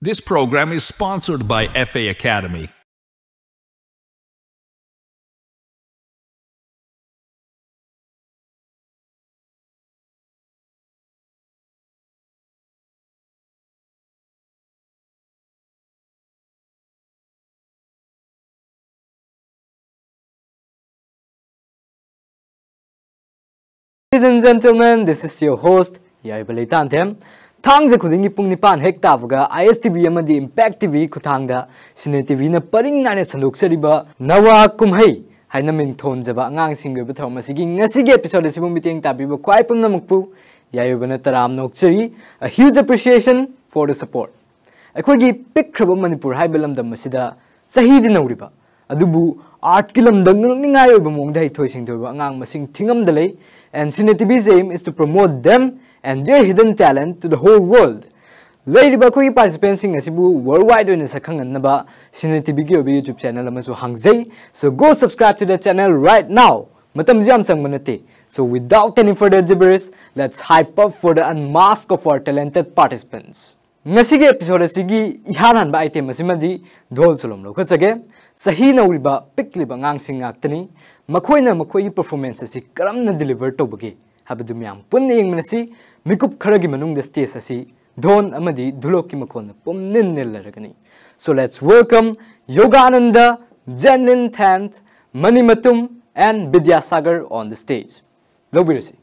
This program is sponsored by FA Academy. Ladies and gentlemen, this is your host, Yaibali Tantem. Thang ze khuding pung nipan hek ta vuga ISTV amadi Impact TV kuthang da Cine TV na paring na ne sanduk seriba nawa kumhai hai na min thon jaba ngang sing ge bathom masigi ngasi ge episode sibu meeting ta biba kwai pum na mukpu Yaibana taram nok cheri a huge appreciation for the support. ꯑꯩꯈꯣꯏꯒꯤ ꯄꯤꯛꯈ꯭ꯔꯕ ꯃꯅꯤꯄꯨꯔ ꯍꯥꯏꯕ ꯂꯝꯗꯝ ꯑꯁꯤꯗ ꯆꯍꯤꯗꯤ ꯅꯧꯔꯤꯕ ꯑꯗꯨꯕꯨ ꯑꯥꯔꯠꯀꯤ ꯂꯝꯗ ꯉꯛꯅꯤꯡꯉꯥꯏ ꯑꯣꯏꯕ ꯃꯑꯣꯡꯗ ꯍꯩꯊꯣꯏ ꯁꯤꯡꯊꯣꯏꯕ ꯑꯉꯥꯡ ꯃꯁꯤꯡ ꯊꯤꯉꯝꯗ ꯂꯩ and Cine TV's aim is to promote them and their hidden talent to the whole world. Later, we participants in Asibu worldwide in Sakang and Naba Cine TV YouTube channel Amasu Hangzai. So go subscribe to the channel right now. Matam Jam Sangmanate. So without any further gibberish, let's hype up for the unmask of our talented participants. ngasi ge episode asigi ihan han ba item asimadi Dol solom lo khachage sahi nauriba pikliba ngang sing aktani makhoi na makhoi performance asi karamna deliver to bagi habadum yam punni yeng manasi Mikup Karagi Manung the Sasi, Don Amadi Duloki Makon, Pum Nin Nilaragani. So let's welcome Yoga Ananda, Zen Intent, Manimatum, and Bidya Sagar on the stage. Lobirasi.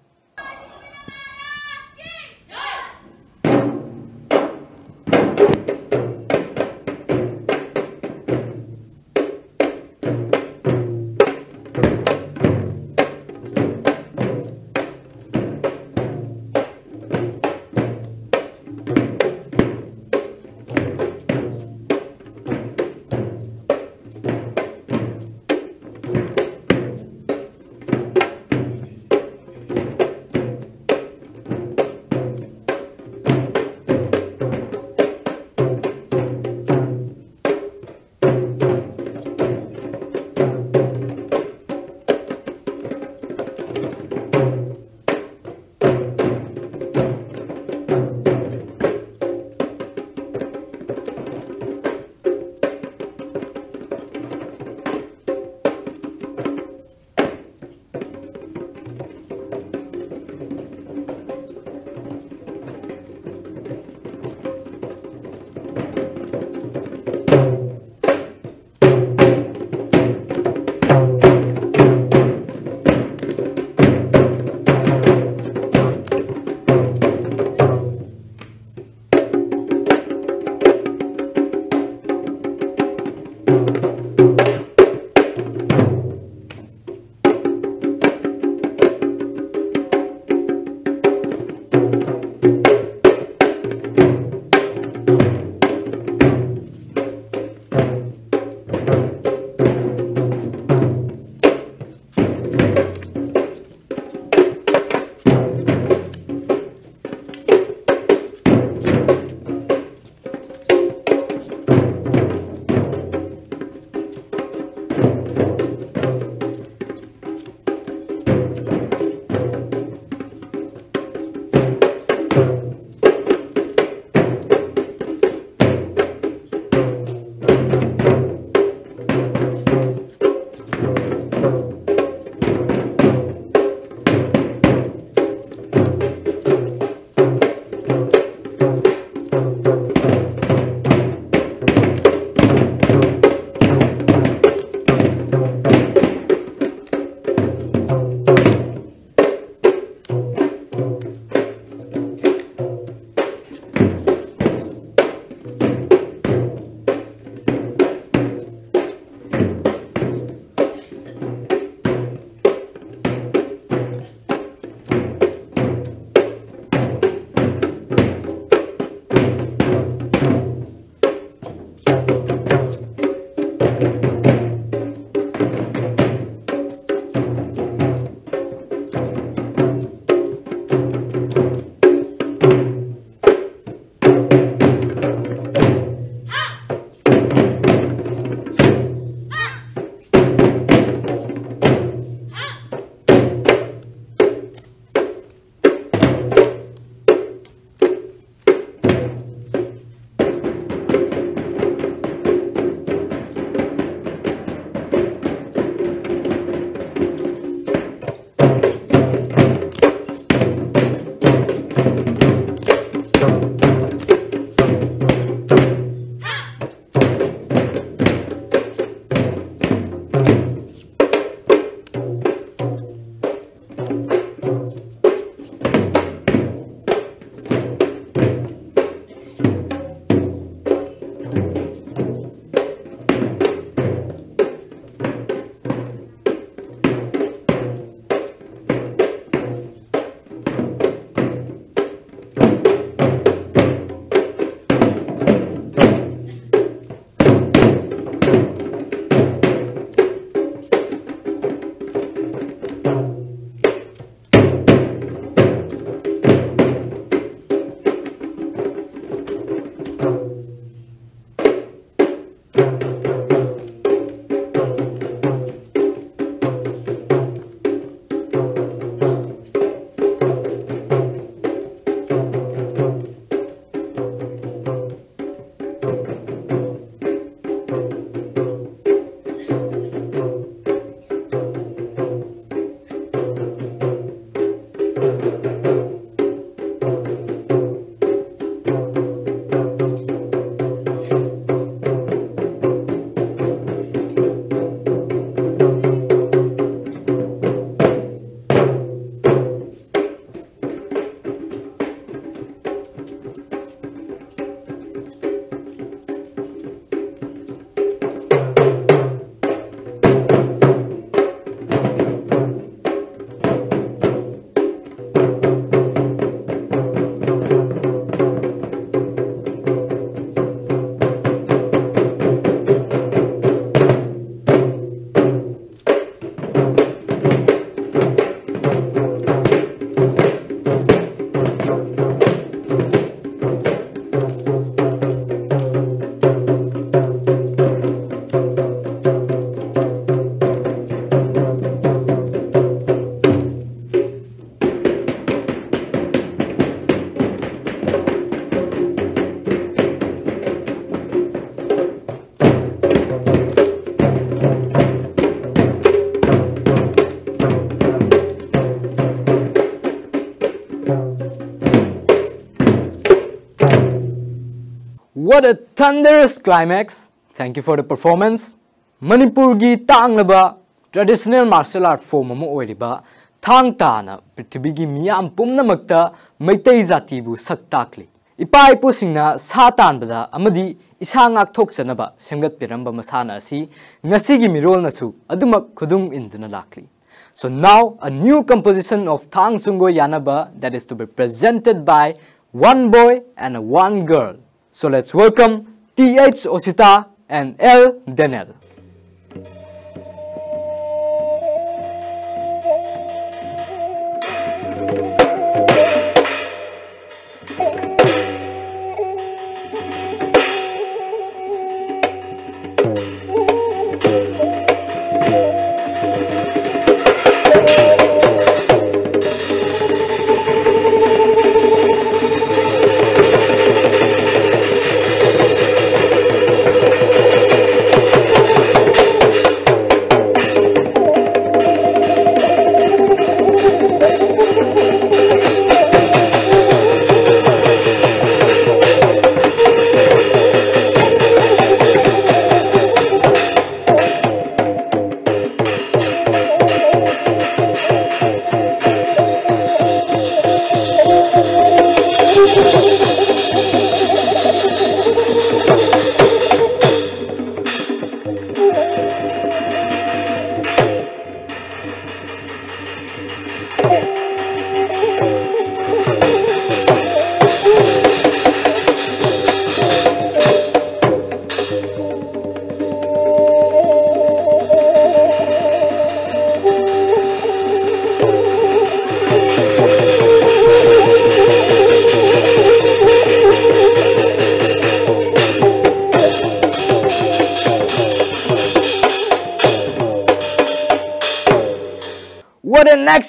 What a thunderous climax! Thank you for the performance. Manipuri Tanglaba, traditional martial art form of Oiriba, Tang Tana, Pritibigi pumna Pumnamakta, Maitei Zatibu Saktakli. Ipa Ipu Singna, Satan Bada, Amadi, Isangak Toksanaba, Sangat Piramba Masana Si, Nasigi Mirol Nasu, Adumak Kudum Indunalakli. So now a new composition of Tang Sungo Yanaba that is to be presented by one boy and one girl. So let's welcome TH Osita and L Denel.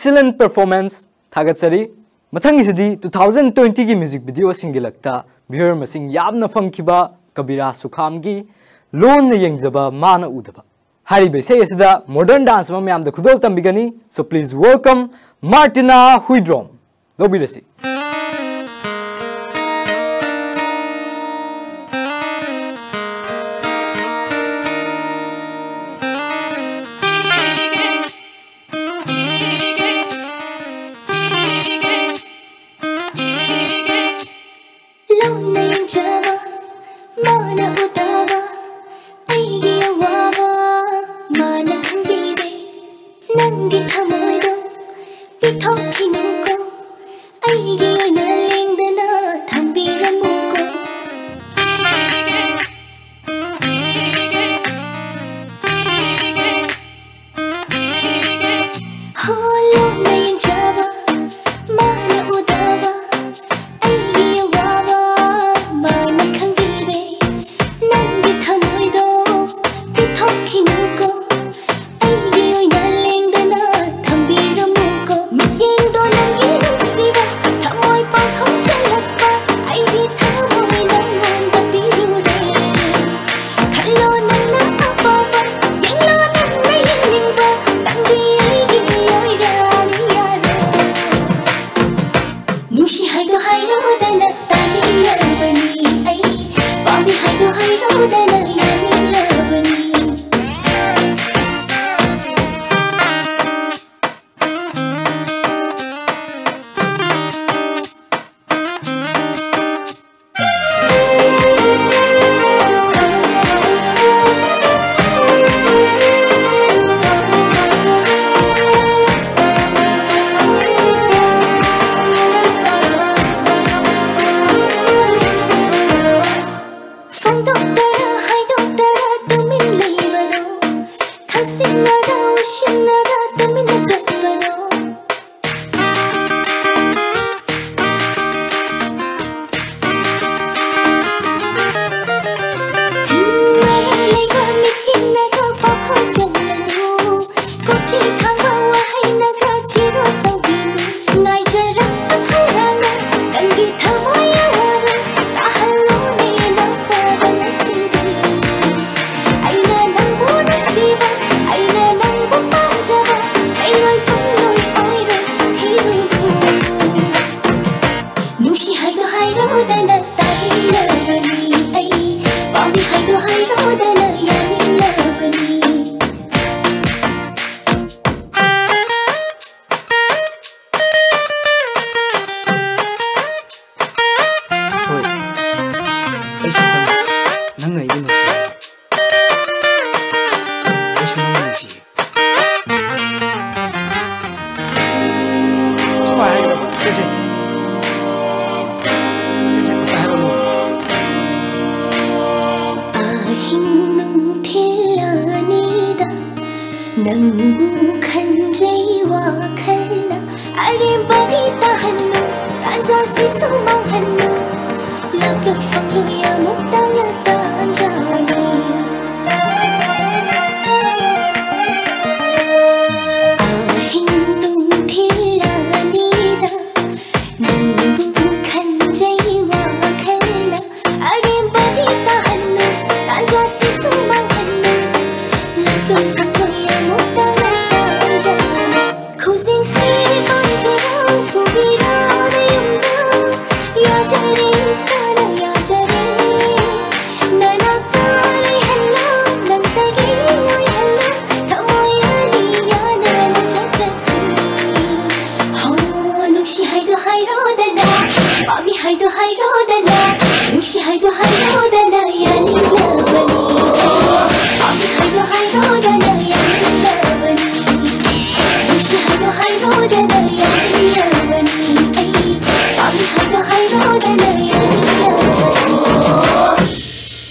Excellent performance थागरी मथंग से two thousand twenty की music video भ्यूर मैं यहाँ फम कबीरा सुखाम की लोन येंजब मान उदब हाब्द मोडर्न डांस में मैम तमीगनी so please welcome Martina Huidrom लोरसी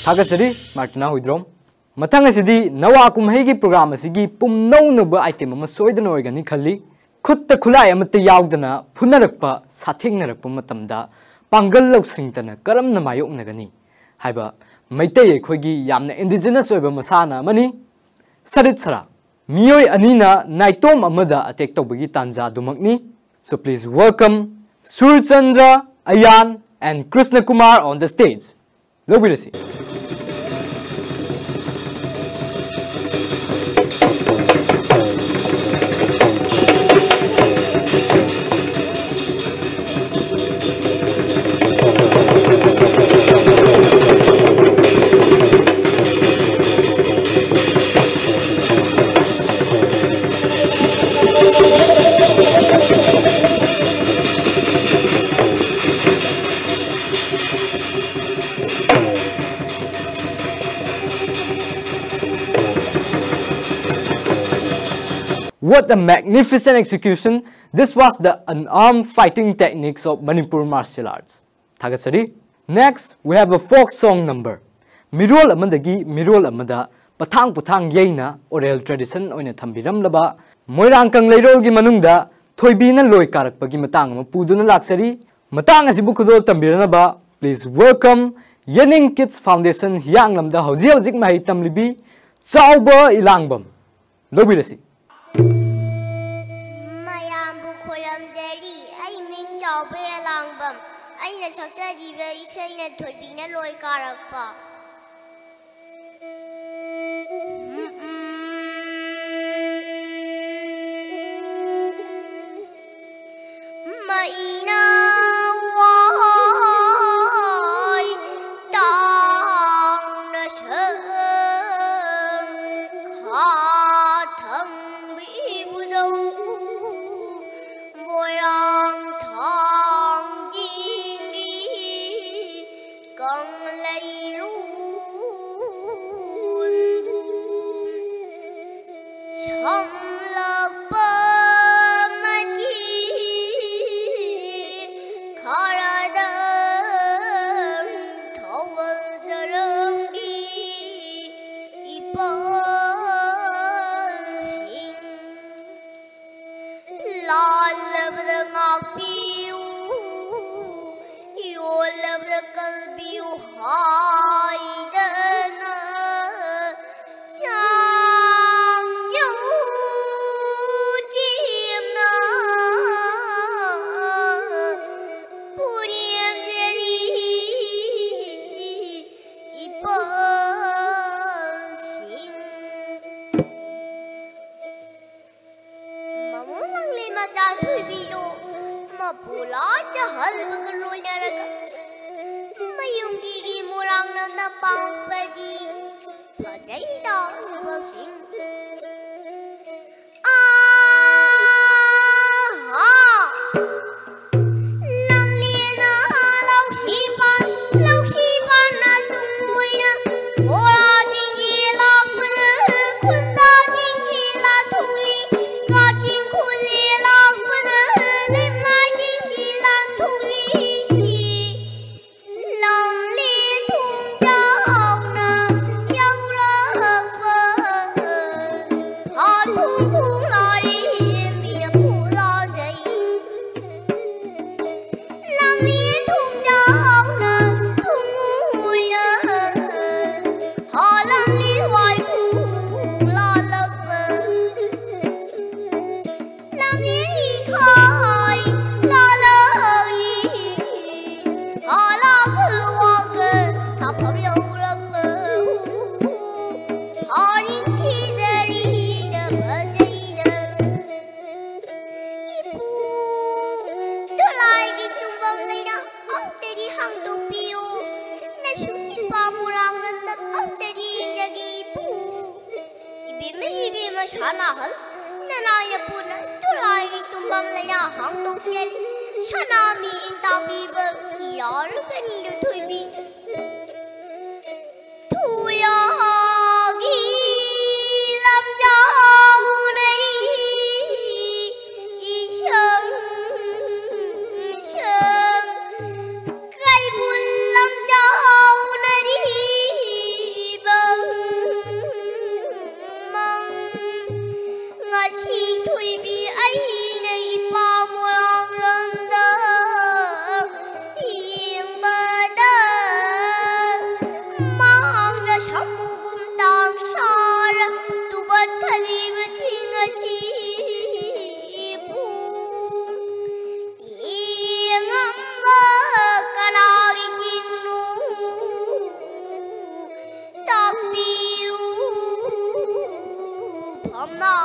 थागचरी मार्टिना हुईद्रोम मथंग असिदी नवा कुमहैगी प्रोग्राम असिगी पुमनौनब आइटम अम सोइदन ओइगनि खल्ली खुद खुलाय अमत फुनरप साथेंगनरप पागल पांगल लौसिंगतन मायोनगनी मायोकनगनि हाइबा इंडिजिनस ओइब मसाना सरित सरा मियोय अनीटोम अटेक तब की तंजा दुमकनी so please welcome welcome surchandra and Krishna Kumar on the stage No Policy. What a magnificent execution! This was the unarmed fighting techniques of Manipur martial arts. Thagatsari. Next, we have a folk song number. Mirol amadagi mirol amada pathang puthang yeina oral tradition oina thambiram laba moirang kang leirol gi manungda thoibina loi karak pagi matang ama puduna laksari matang asibu khudol tambirana ba please welcome Yening Kids Foundation Hyang lamda hauji haujik mai tamlibi chauba ilangbam lobirasi Ele soțea mai turbinelor care fac. Măină 엄마.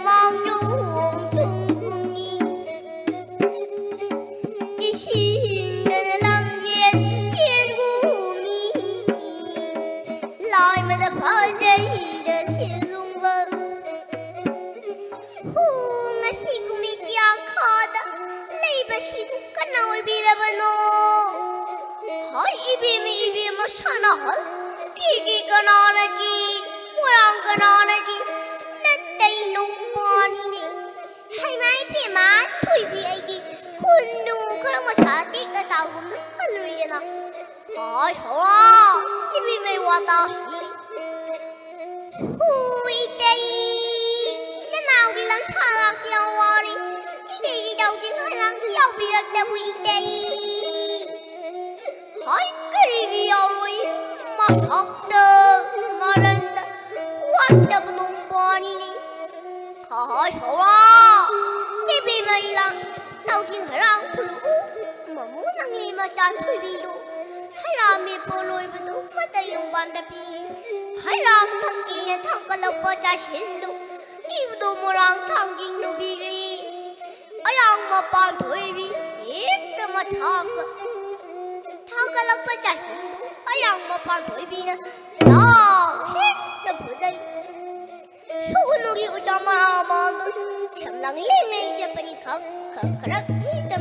梦中 lasivinu harami poloibinu matayung bandapi harang thangkine thangkalakpa chashindu tibudu morang thangking nubiri arang mapal thoibi ekta mathak thangkalakpa chashindu arang mapal thoibi na la hesta bhudai sugunugi ujama amam samlang leme japani khak khak khak hita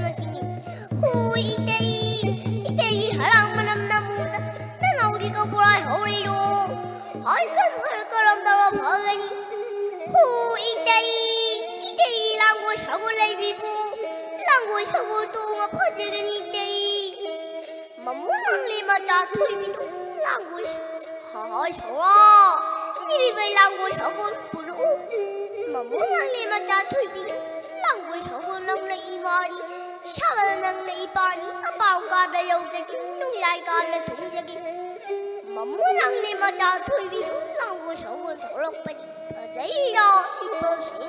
사고도 아파지겠니 마모랑리마자 토이비 동랑고시 하하셔와 니비벨 랑고 서군 부르오 마모랑리마자 토이비 랑고 서군 랑레 이바리 샤바는 랑레 이바리 아빠가다 여우자기 동라이가다 동자기 마모랑리마자 토이비 랑고 서군 도럭바리 더제이야 이뻐싱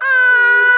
아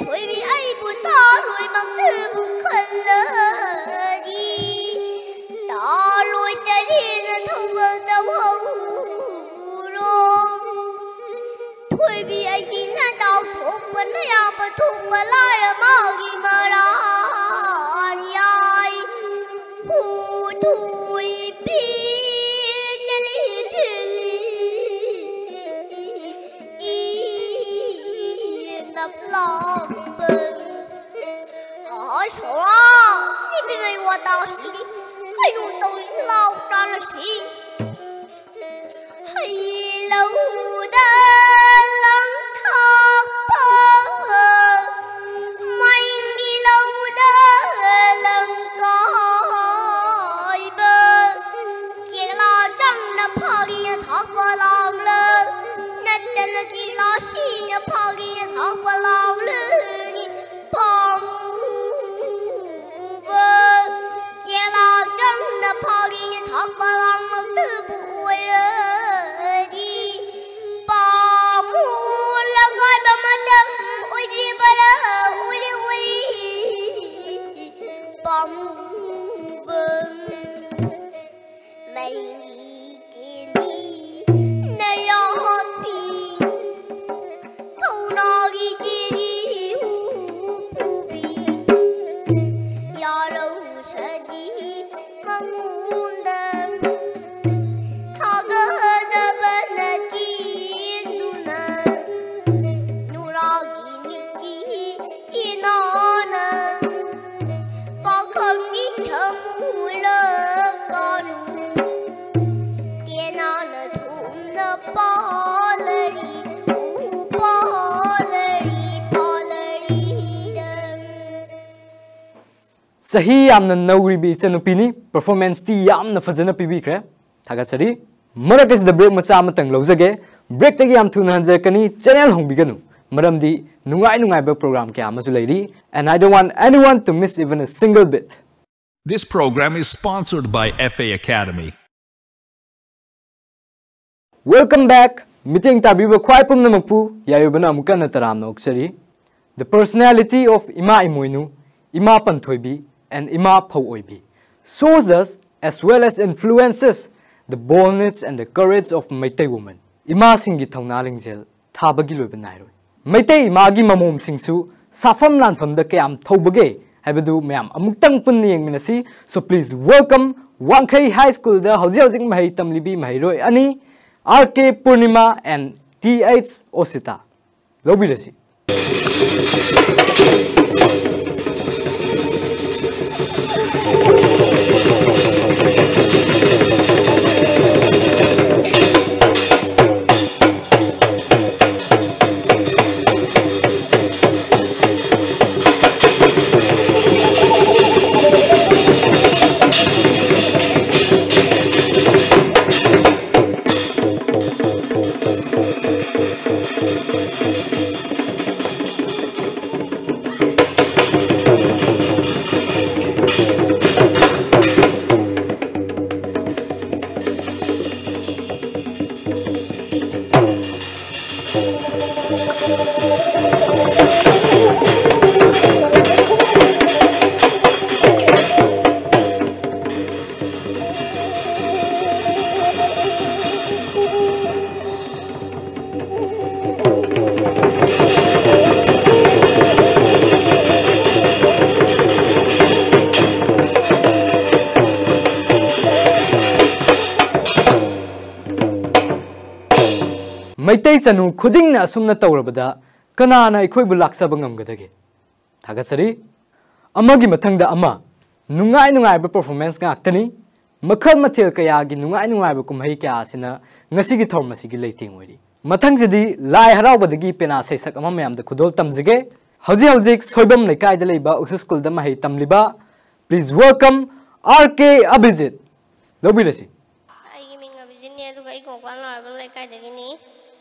thôi vì ai buồn ta rồi mặc thư buồn khẩn lỡ đi. Ta lôi tên hiền thông vâng tâm hồng rong thôi vì ấy nhìn na đau thuộc vẫn hay làm mà thuộc mà lại ở mơ gì mơ đó ai thu thôi biết 到底还有多少老死了心？सही यामना नौरी B इचनु पीनी performance ती यामना फजना PB करे थागा सरी मरक इस the break मचा आम तंग लौजगे break तगी याम थुन हंजे कनी channel होंबिगनु मरम दी नुंगाई नुंगाई बे प्रोग्राम के आमजु लेरी and I don't want anyone to miss even a single bit. This program is sponsored by FA Academy. Welcome back. Meeting tabiba kwai pumnamakpu yayobana amukana taramna okchari. The personality of Ima Imoinu, Ima Panthoibi and Ima shows us as well as influences the boldness and the courage of Meitei woman. Ima singi thongna lingjel thabagi loiba Ima gi mamom singsu safam lanfam da kayam thobage haibadu mayam amuktang punni yengminasi so please welcome Wangkai High School da hauji haujing mahai tamlibi mahairoi ani RK Purnima and TH Osita. Lobirasi. どどどどどどど。चनु खुदिंग Assam तौरबदा कना लाचब गमगदे थागसरी अमगी मथंग अमा नुंगाय नुंगायब performance गाक्तनी मखल मथेल कयागी नुंगाय नुंगायब कुमहई क्या आसिना ngasiगी थौम मसिगी लेथिंग होरी मथंगजिदी लाय हरावबदगी पेना सेसक अमा ma'am द खुदोल तमजिगे हौजी हौजी सोयबम लेकाय स्कूल द मही please welcome R K Abhijit लोबिलसी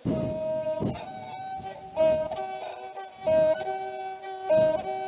Thank you.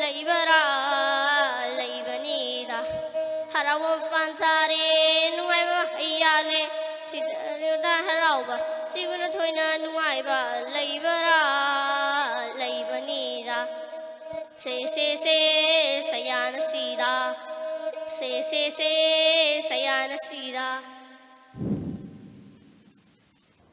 ꯂꯩꯕꯔꯥ ꯂꯩꯕꯅꯤꯗ ꯍꯔꯥꯎꯕ ꯃꯄꯥꯟ ꯁꯥꯔꯦ ꯅꯨꯡꯉꯥꯏꯕ ꯍꯩꯌꯥꯜꯂꯦ ꯁꯤꯗ ꯍꯔꯥꯎꯕ ꯁꯤꯕꯨꯅ ꯊꯣꯏꯅ ꯅꯨꯡꯉꯥꯏꯕ ꯂꯩꯕꯔꯥ ꯂꯩꯕꯅꯤꯗ ꯁꯦ ꯁꯦ ꯁꯦ ꯁꯌꯥꯅ ꯁꯤꯗ ꯁꯦ ꯁꯦ ꯁꯦ ꯁꯌꯥꯅ ꯁꯤꯗ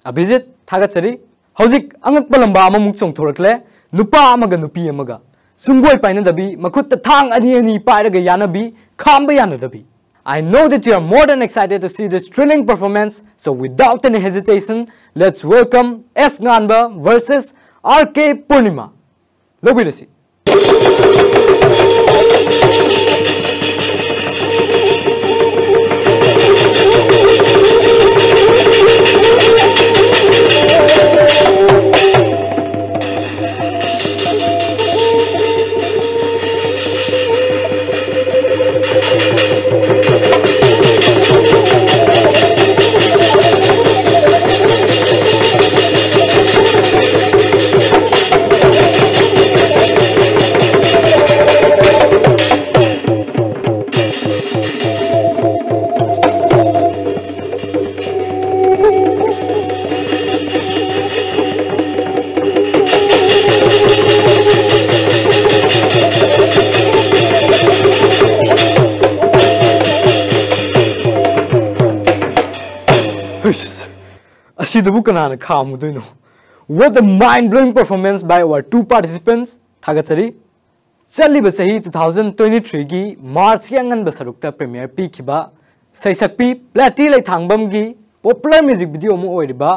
ꯑꯕꯤꯖꯤꯠ ꯊꯥꯒꯠꯆꯔꯤ ꯍꯧꯖꯤꯛ ꯑꯉꯛꯄ ꯂꯝꯕꯥ ꯑꯃꯃꯨꯛ ꯆꯣꯡꯊꯣꯔꯛꯂꯦ ꯅꯨꯄꯥ ꯑꯃꯒ ꯅꯨꯄꯤ ꯑꯃꯒ Makut ani ani yanabi, yanadabi. I know that you are more than excited to see this thrilling performance, so without any hesitation, let's welcome S. Nganba versus R.K. Purnima. Look at. ꯑꯁꯤꯗꯕꯨ ꯀꯅꯥꯅ ꯈꯥꯝꯃꯨꯗꯣꯏꯅꯣ What a mind-blowing performance by our two participants. ꯊꯥꯒꯠꯆꯔꯤ ꯆꯠꯂꯤꯕ ꯆꯍꯤ 2023ꯒꯤ ꯃꯥꯔꯆꯀꯤ ꯑꯉꯟꯕ ꯁꯔꯨꯛꯇ premier ꯄꯤꯈꯤꯕ ꯁꯩꯁꯛꯄꯤ ꯄ꯭ꯂꯦꯇꯤ ꯂꯩꯊꯥꯡꯕꯝꯒꯤ popular music video ꯑꯃ ꯑꯣꯏꯔꯤꯕ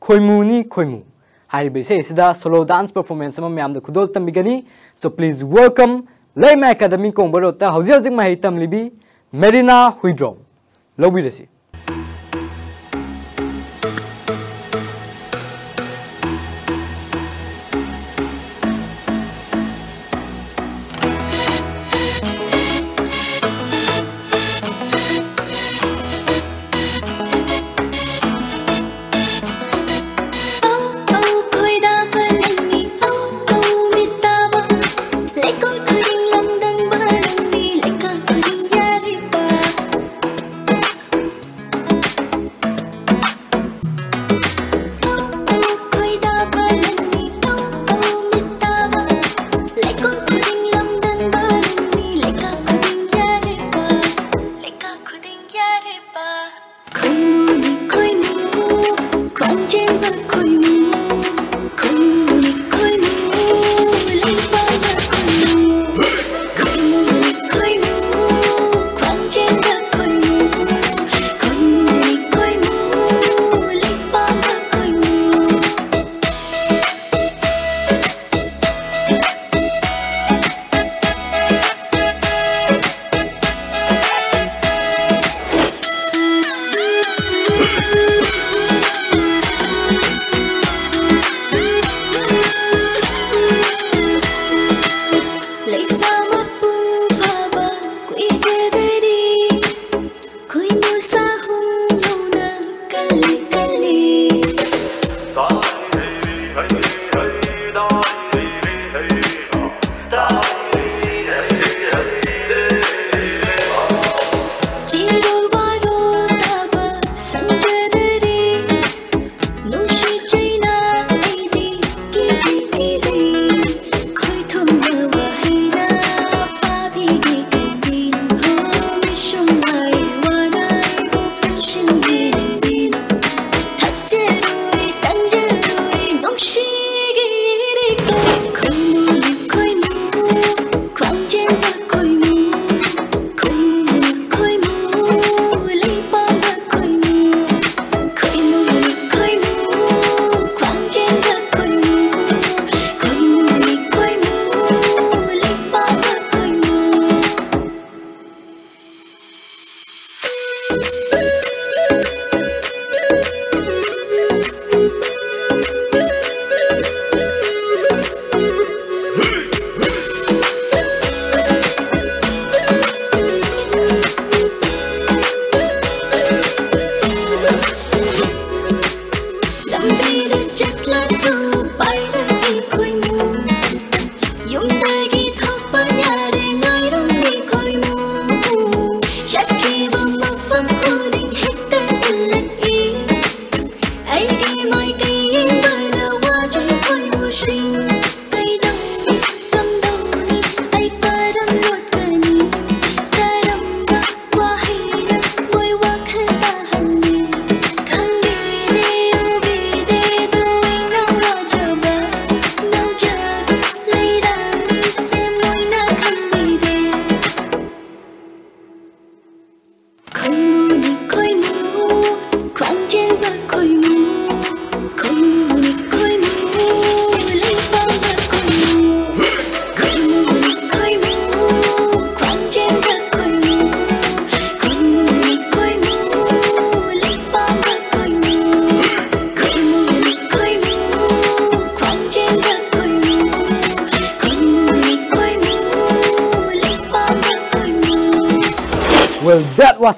ꯈꯣꯏꯃꯨꯅꯤ ꯈꯣꯏꯃꯨ ꯍꯥꯏꯔꯤꯕ ꯏꯁꯩ ꯑꯁꯤꯗ ꯁꯣꯂꯣ ꯗꯥꯟꯁ ꯄꯔꯐꯣꯔꯃꯦꯟꯁ ꯑꯃ ꯃꯌꯥꯝꯗ ꯈꯨꯗꯣꯜ ꯇꯝꯕꯤꯒꯅꯤ ꯁꯣ ꯄ꯭ꯂꯤꯖ ꯋꯦꯜꯀꯝ ꯂꯩꯃ ꯑꯦꯀꯥꯗꯃꯤ ꯀꯣꯡꯕ ꯔꯣꯗꯇ ꯍꯧꯖꯤꯛ ꯍꯧꯖꯤꯛ ꯃꯍꯩ ꯇꯝꯂꯤꯕꯤ ꯃꯦꯔꯤꯅꯥ Huidrom ꯂꯧꯕꯤꯔꯁꯤ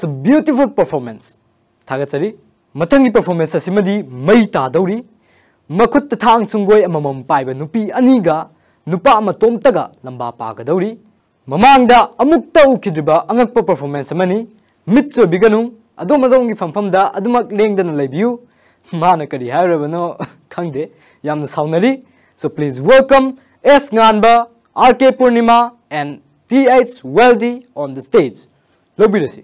a beautiful performance. Thagatsari, matangi performance asimadi mai ta dauri. Makut thang sungoi amamam pai ba nupi aniga nupa ama taga lamba pa ga dauri. Mamangda amuk ta ukidriba angak performance amani mitso biganu adom adom gi famfam da adumak lengdana leibiu mana kari hairabano khangde yamna saunari so please welcome S Nganba RK Purnima and TH Wealthy on the stage Lobirasi.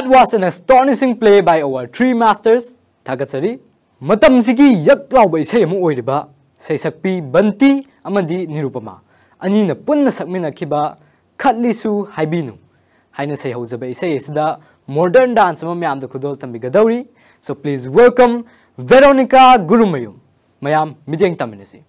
that was an astonishing play by our three masters. Thagatsari. Matamsigi yak lau bai sai mu oiriba. Sai sakpi banti amadi nirupama. Ani na punna sakmina kiba khatli su haibinu. Haina say sai hauzaba isai isda modern dance ma mayam da khudol tambi. So please welcome Veronica Gurumayum. Mayam mideng taminasi.